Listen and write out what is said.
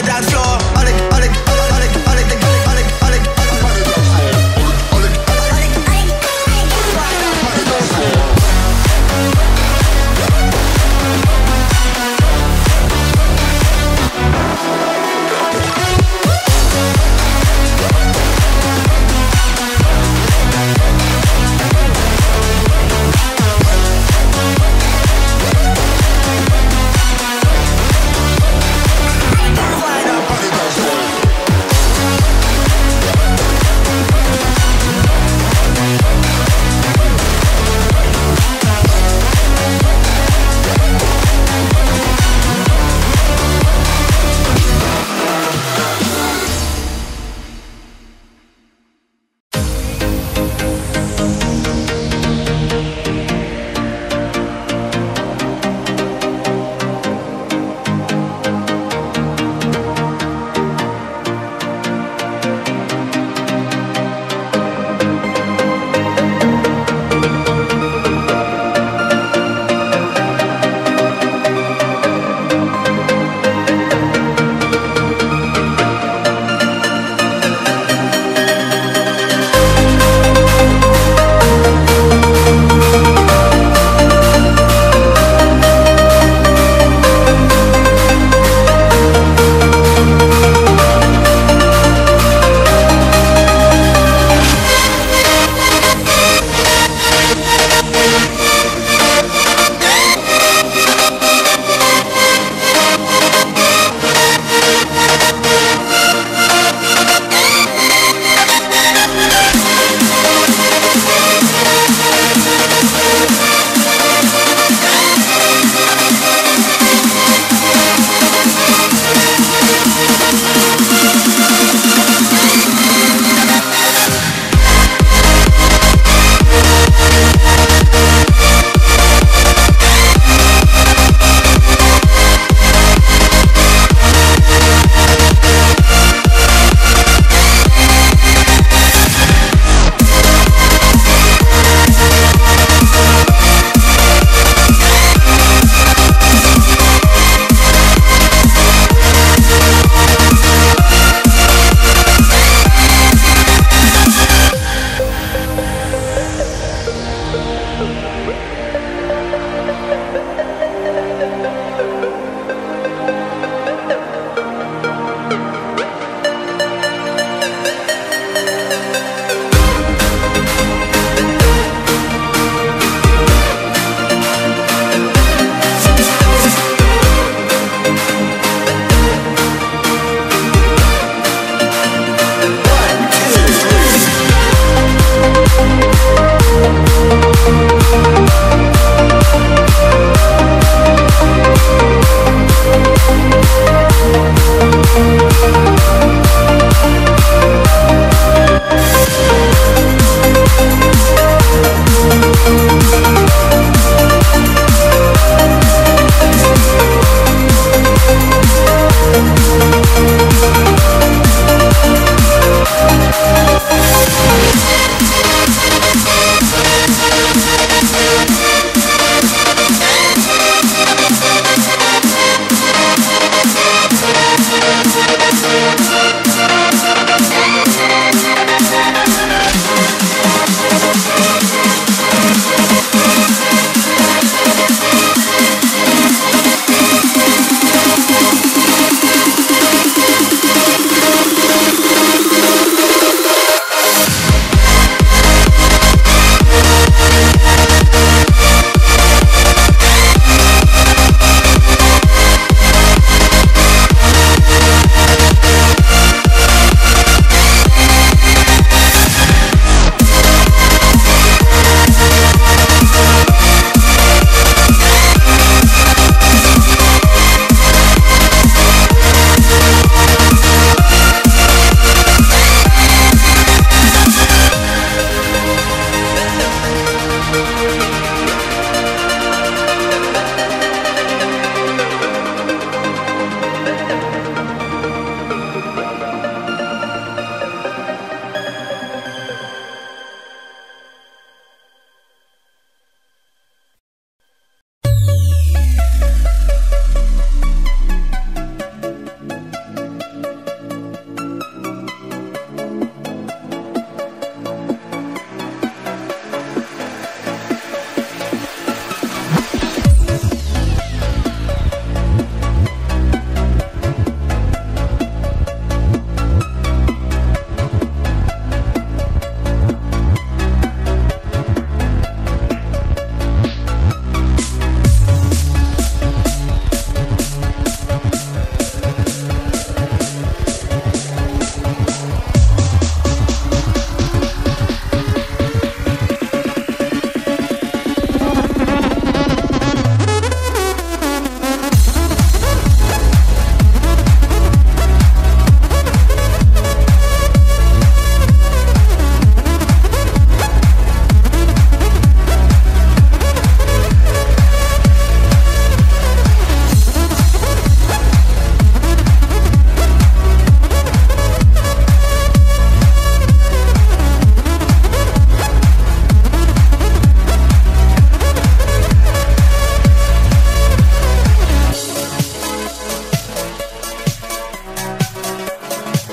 it out.